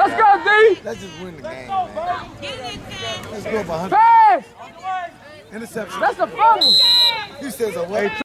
Let's go, D. Let's just win the game, man. Let's go up 100. Pass. Interception. That's a fumble. He says "Away."